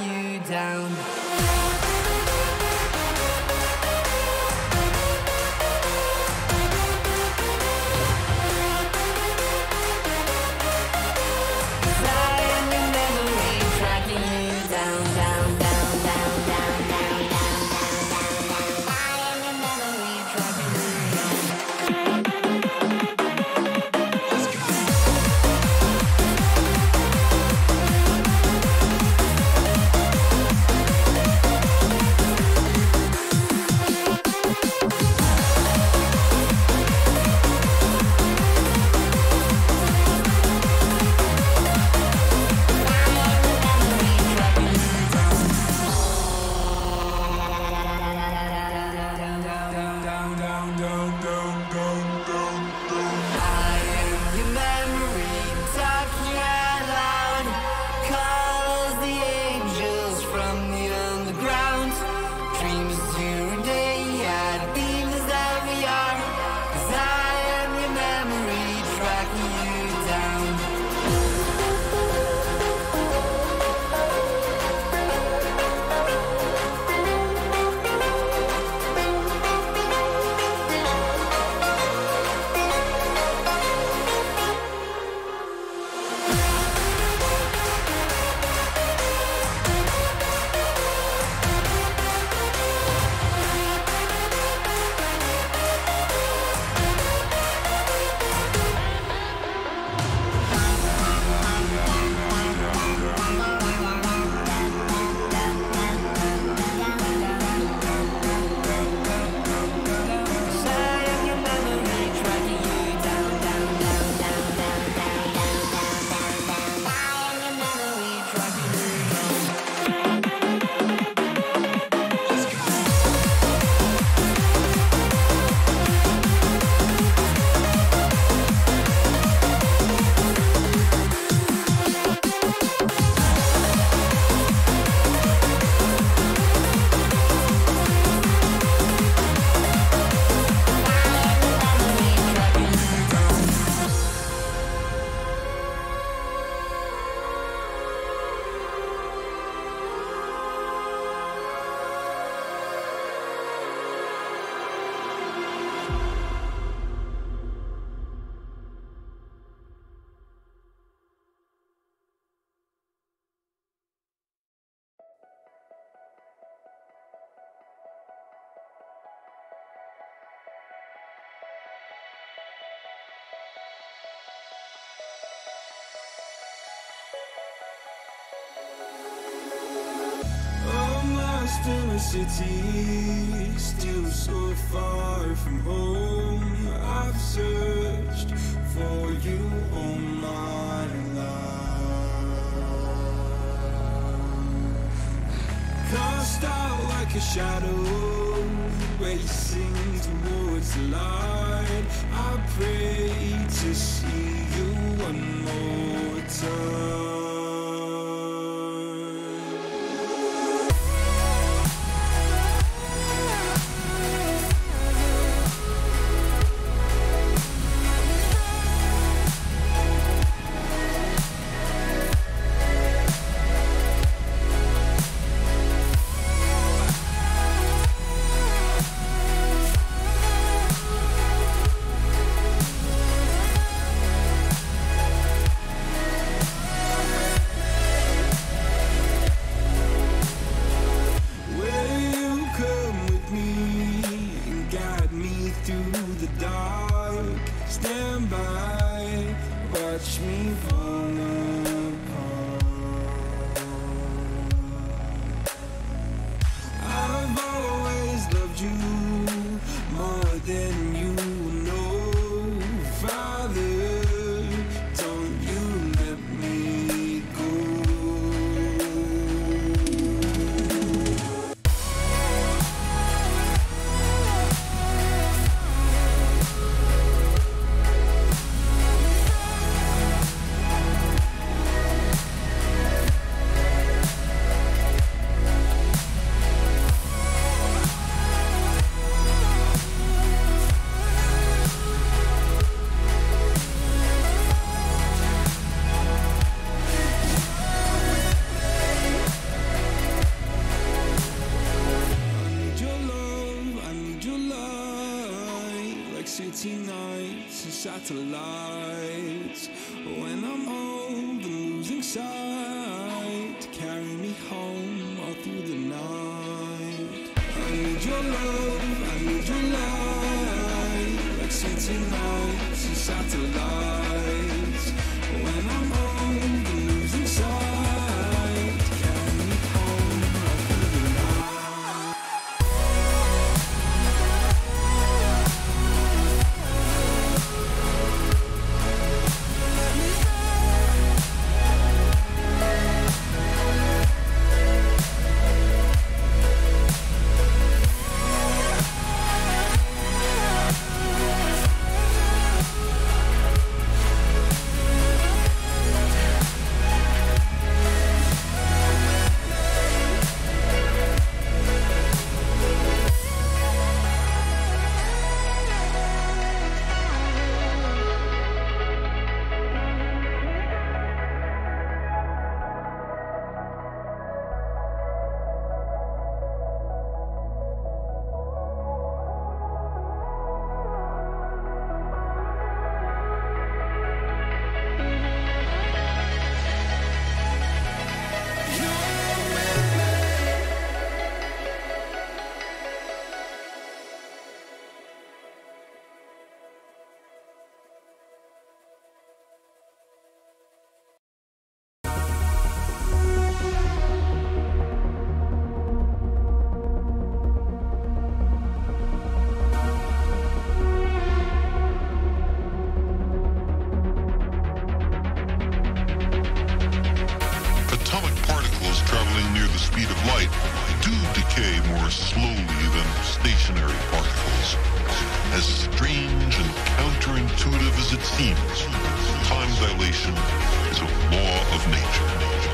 you down. City, still so far from home. I've searched for you all my life. Cast out like a shadow, racing towards the light. I pray to see you one more time. Watch me city nights and satellites. When I'm old and losing sight Carry me home all through the night. I need your love, I need your light. Like city nights and satellites the speed of light do decay more slowly than stationary particles. As strange and counterintuitive as it seems, time dilation is a law of nature.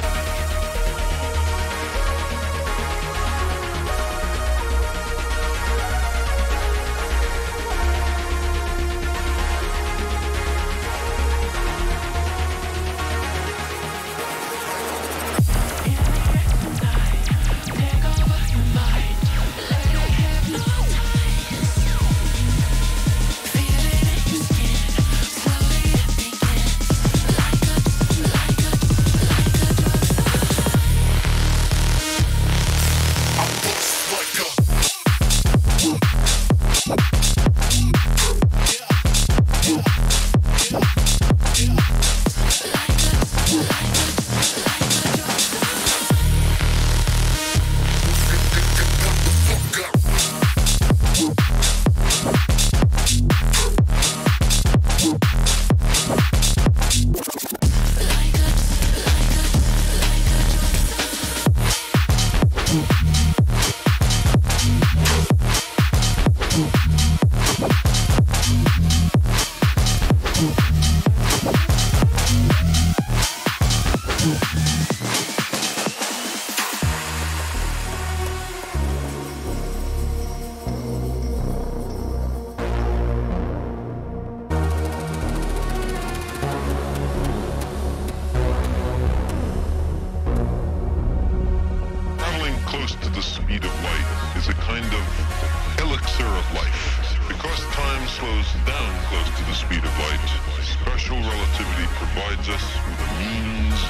Of elixir of life. Because time slows down close to the speed of light, special relativity provides us with a means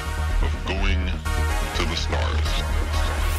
of going to the stars.